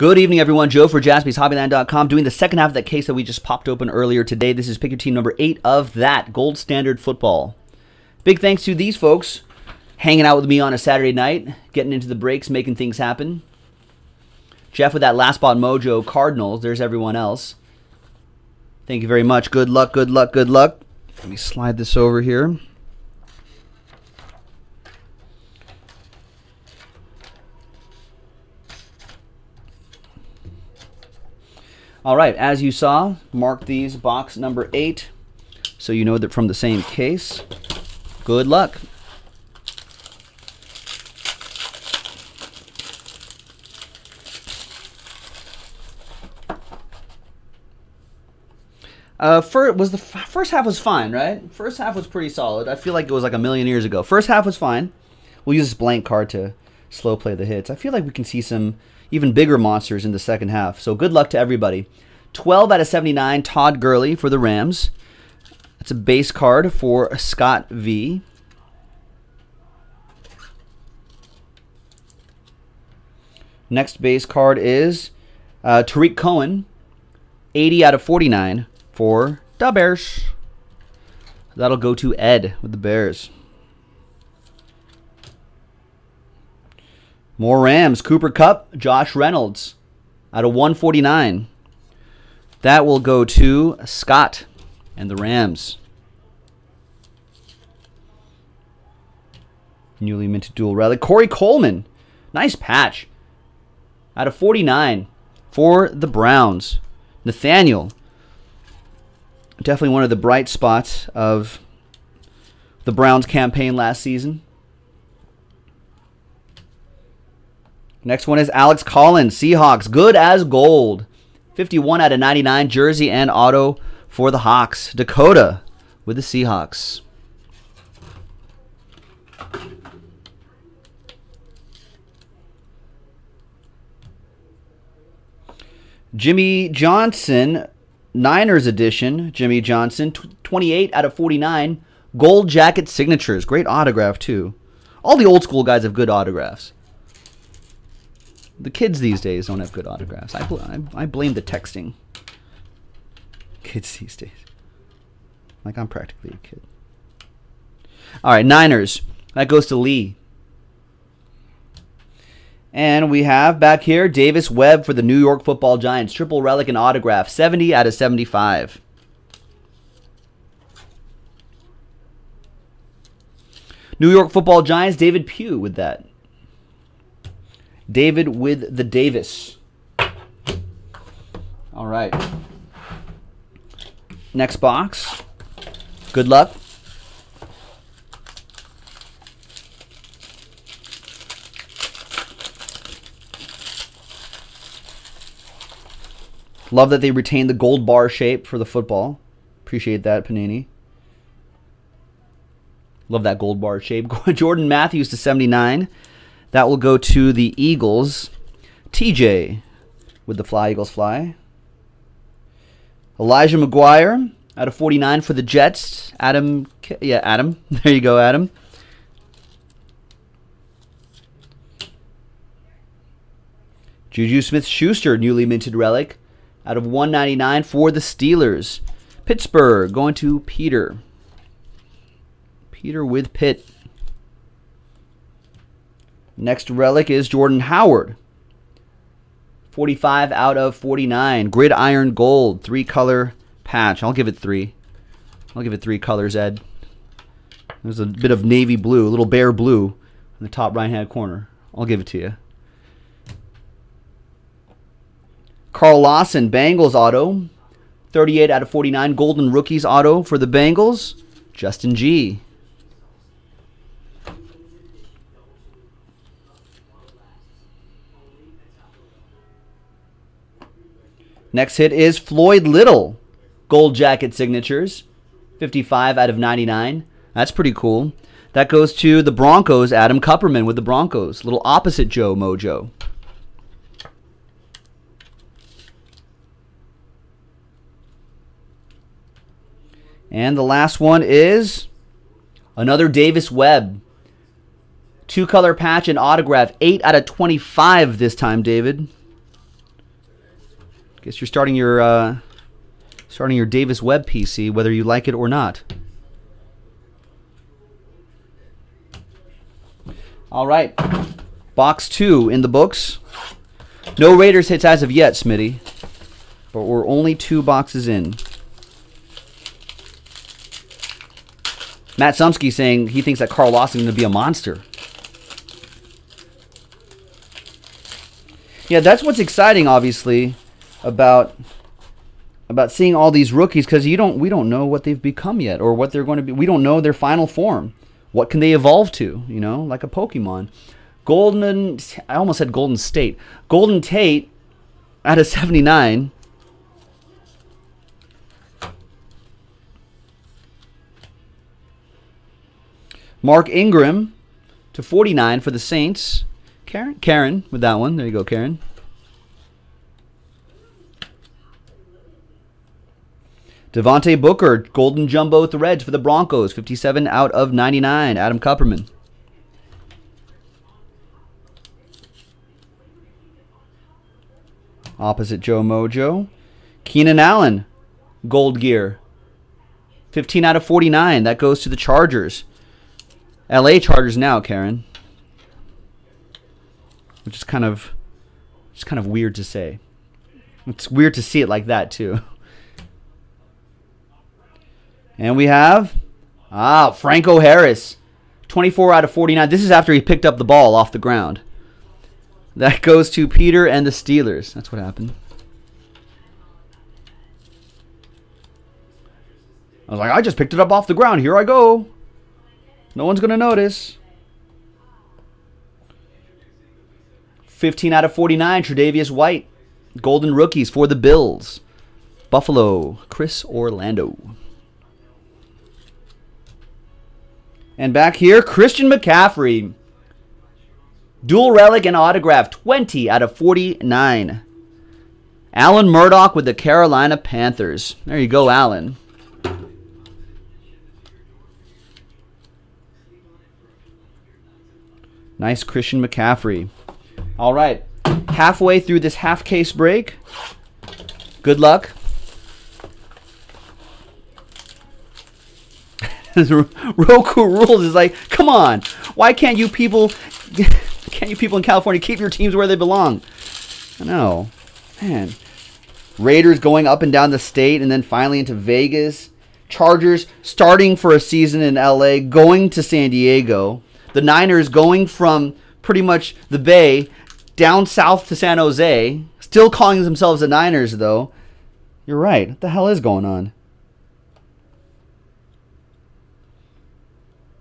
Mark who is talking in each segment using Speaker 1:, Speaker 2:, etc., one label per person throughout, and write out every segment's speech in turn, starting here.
Speaker 1: Good evening, everyone. Joe for jaspyshobbyland.com doing the second half of that case that we just popped open earlier today. This is pick your team number eight of that Gold Standard Football. Big thanks to these folks hanging out with me on a Saturday night, getting into the breaks, making things happen. Jeff with that last spot mojo Cardinals. There's everyone else. Thank you very much. Good luck, good luck, good luck. Let me slide this over here. All right, as you saw, mark these box number eight so you know that from the same case. Good luck. Uh, first was the first half was fine, right? First half was pretty solid. I feel like it was like a million years ago. First half was fine. We'll use this blank card to slow play the hits. I feel like we can see some even bigger monsters in the second half. So good luck to everybody. 12 out of 79, Todd Gurley for the Rams. That's a base card for Scott V. Next base card is uh, Tarik Cohen, 80 out of 49 for the Bears. That'll go to Ed with the Bears. More Rams. Cooper Kupp, Josh Reynolds out of 149. That will go to Scott and the Rams. Newly minted dual relic. Corey Coleman. Nice patch. Out of 49 for the Browns. Nathaniel definitely one of the bright spots of the Browns campaign last season. Next one is Alex Collins, Seahawks, good as gold. 51 out of 99, jersey and auto for the Hawks. Dakota with the Seahawks. Jimmy Johnson, Niners edition, Jimmy Johnson, 28 out of 49. Gold jacket signatures. Great autograph, too. All the old school guys have good autographs. The kids these days don't have good autographs. I, bl I, I blame the texting. Kids these days. Like, I'm practically a kid. All right, Niners. That goes to Lee. And we have back here Davis Webb for the New York Football Giants. Triple relic and autograph. 70 out of 75. New York Football Giants, David Pugh with that. David with the Davis. All right. Next box. Good luck. Love that they retained the gold bar shape for the football. Appreciate that, Panini. Love that gold bar shape. Jordan Matthews to 79. That will go to the Eagles. TJ with the Fly Eagles Fly. Elijah McGuire out of 49 for the Jets. Adam, yeah, Adam. There you go, Adam. Juju Smith-Schuster, newly minted relic out of 199 for the Steelers. Pittsburgh going to Peter. Peter with Pitt. Next relic is Jordan Howard. 45 out of 49. Gridiron gold. Three color patch. I'll give it three. I'll give it three colors, Ed. There's a bit of navy blue, a little bare blue in the top right hand corner. I'll give it to you. Carl Lawson, Bengals auto. 38 out of 49. Golden Rookies auto for the Bengals. Justin G. Next hit is Floyd Little. Gold jacket signatures. 55 out of 99. That's pretty cool. That goes to the Broncos, Adam Kupperman with the Broncos. Little opposite Joe Mojo. And the last one is another Davis Webb. Two color patch and autograph. 8 out of 25 this time, David. Guess you're starting your uh, starting your Davis Webb PC, whether you like it or not. All right, box two in the books. No Raiders hits as of yet, Smitty, but we're only two boxes in. Matt Sumsky saying he thinks that Carl Lawson is going to be a monster. Yeah, that's what's exciting, obviously, about about seeing all these rookies because you don't we don't know what they've become yet or what they're going to be. We don't know their final form. What can they evolve to? You know, like a Pokemon. Golden, I almost said Golden State. Golden Tate out of 79. Mark Ingram to 49 for the Saints. Karen, Karen with that one. There you go, Karen. Devontae Booker, Golden Jumbo Threads for the Broncos, 57 out of 99. Adam Kupperman. Opposite Joe Mojo. Keenan Allen, Gold Gear. 15 out of 49. That goes to the Chargers. LA Chargers now, Karen. Which is kind of just kind of weird to say. It's weird to see it like that too. And we have ah Franco Harris, 24 out of 49. This is after he picked up the ball off the ground. That goes to Peter and the Steelers. That's what happened. I was like, I just picked it up off the ground. Here I go. No one's going to notice. 15 out of 49, Tre'Davious White. Golden rookies for the Bills. Buffalo, Chris Orlando. And back here, Christian McCaffrey. Dual relic and autograph, 20 out of 49. Alan Murdoch with the Carolina Panthers. There you go, Alan. Nice Christian McCaffrey. All right. Halfway through this half case break. Good luck. Roku rules is like, come on. Why can't you people can't you people in California keep your teams where they belong? I know. Man. Raiders going up and down the state and then finally into Vegas. Chargers starting for a season in LA, going to San Diego. The Niners going from pretty much the Bay down south to San Jose, still calling themselves the Niners, though. You're right. What the hell is going on?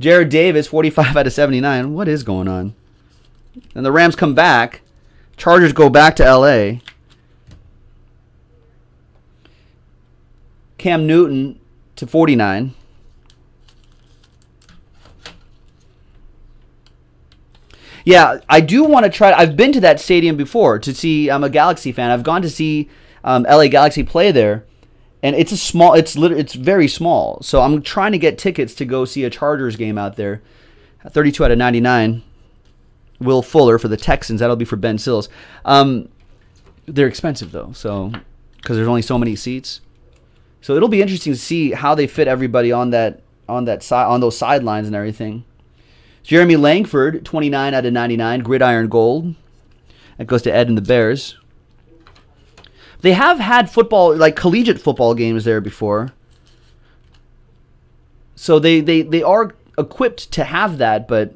Speaker 1: Jarrad Davis, 45 out of 79. What is going on? And the Rams come back. Chargers go back to LA. Cam Newton to 49. Yeah, I do want to try. I've been to that stadium before to see. I'm a Galaxy fan. I've gone to see um, LA Galaxy play there, and it's a small. It's literally it's very small. So I'm trying to get tickets to go see a Chargers game out there. 32 out of 99. Will Fuller for the Texans. That'll be for Ben Sills. Um, they're expensive though, so because there's only so many seats. So it'll be interesting to see how they fit everybody on that on that side on those sidelines and everything. Jeremy Langford, 29 out of 99, gridiron gold. That goes to Ed and the Bears. They have had football, like collegiate football games there before. So they, they, they are equipped to have that, but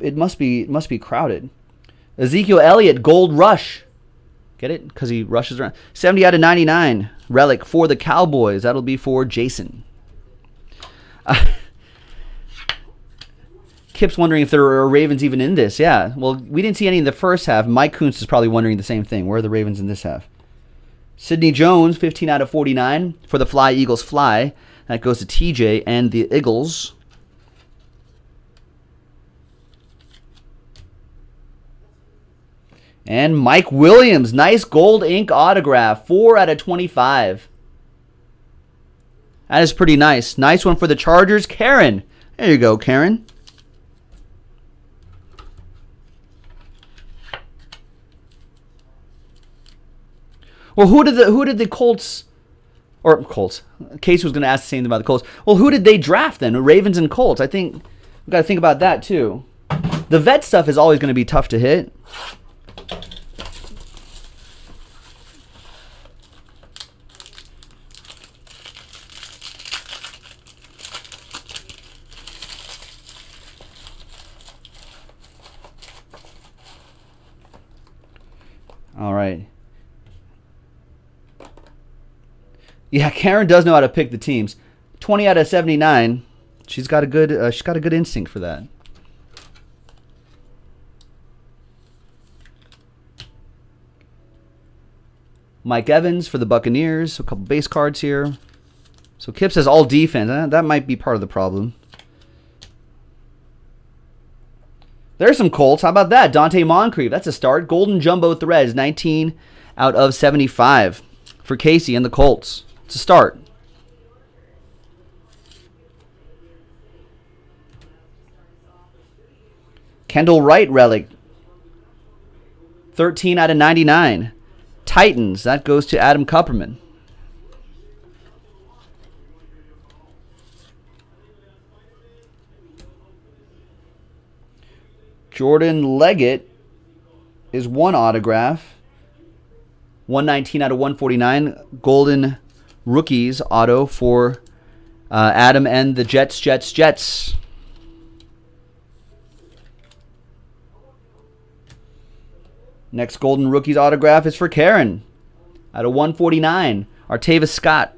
Speaker 1: it must be it must be crowded. Ezekiel Elliott, Gold Rush. Get it? Because he rushes around. 70 out of 99. Relic for the Cowboys. That'll be for Jason. Uh, Kip's wondering if there are Ravens even in this. Yeah. Well, we didn't see any in the first half. Mike Kuntz is probably wondering the same thing. Where are the Ravens in this half? Sidney Jones, 15 out of 49 for the Fly Eagles Fly. That goes to TJ and the Eagles. And Mike Williams, nice gold ink autograph, 4 out of 25. That is pretty nice. Nice one for the Chargers. Karen. There you go, Karen. Well, who did the who did the Colts or Colts? Case was going to ask the same thing about the Colts. Well, who did they draft then? Ravens and Colts. I think we got to think about that too. The vet stuff is always going to be tough to hit. All right. Yeah, Karen does know how to pick the teams. 20 out of 79. She's got a good uh, she's got a good instinct for that. Mike Evans for the Buccaneers. A couple base cards here. So Kip says all defense. That might be part of the problem. There's some Colts. How about that? Donte Moncrief. That's a start. Golden Jumbo Threads. 19 out of 75 for Casey and the Colts. A start. Kendall Wright relic. 13 out of 99. Titans. That goes to Adam Kupperman. Jordan Leggett is one autograph. 119 out of 149. Golden rookies auto for uh, Adam and the Jets, Jets, Jets. Next Golden Rookies autograph is for Karen. Out of 149, Artavis Scott.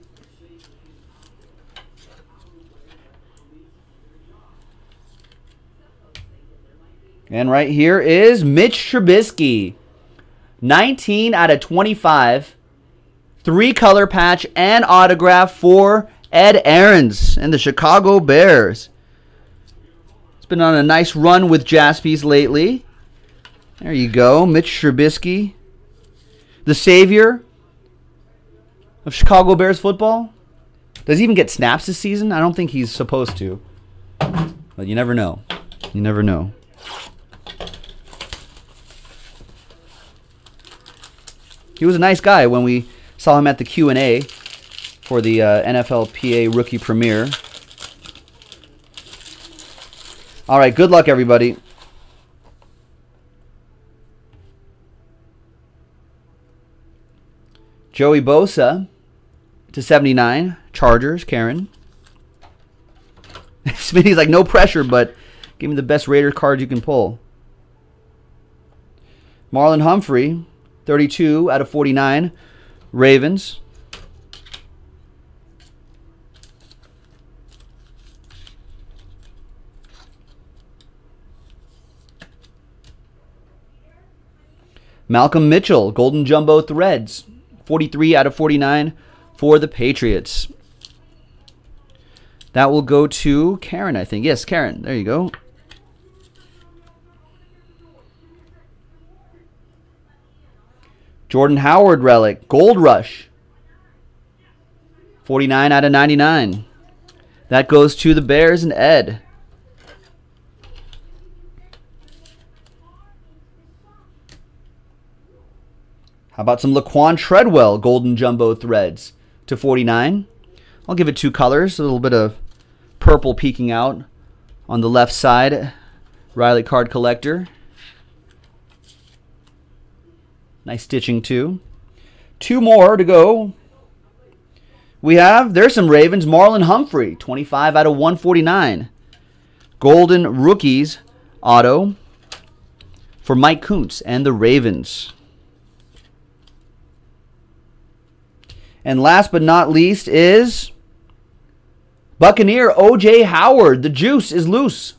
Speaker 1: And right here is Mitch Trubisky. 19 out of 25. Three color patch and autograph for Ed Aarons and the Chicago Bears. It's been on a nice run with Jaspys lately. There you go. Mitch Trubisky. The savior of Chicago Bears football. Does he even get snaps this season? I don't think he's supposed to. But you never know. You never know. He was a nice guy when we saw him at the Q&A for the uh, NFLPA Rookie Premiere. All right, good luck, everybody. Joey Bosa to 79. Chargers, Karen. Smitty's like, no pressure, but give me the best Raider card you can pull. Marlon Humphrey 32 out of 49. Ravens. Malcolm Mitchell, Golden Jumbo Threads, 43 out of 49 for the Patriots. That will go to Karen, I think. Yes, Karen. There you go. Jordan Howard relic, Gold Rush. 49 out of 99. That goes to the Bears and Ed. How about some Laquan Treadwell Golden Jumbo Threads to 49? I'll give it two colors, a little bit of purple peeking out on the left side. Riley Card Collector. Nice stitching too. Two more to go. We have, there's some Ravens. Marlon Humphrey, 25 out of 149. Golden Rookies auto for Mike Kuntz and the Ravens. And last but not least is Buccaneer O.J. Howard. The juice is loose.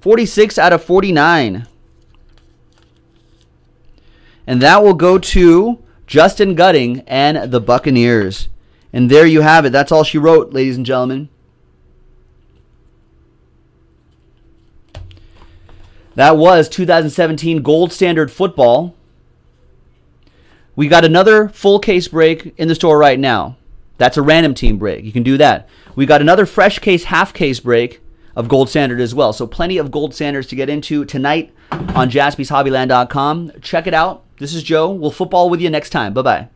Speaker 1: 46 out of 49. And that will go to Justin Gutting and the Buccaneers. And there you have it. That's all she wrote, ladies and gentlemen. That was 2017 Gold Standard Football. We got another full case break in the store right now. That's a random team break. You can do that. We got another fresh case, half case break of Gold Standard as well. So plenty of Gold Standards to get into tonight on jaspyshobbyland.com. Check it out. This is Joe. We'll football with you next time. Bye bye.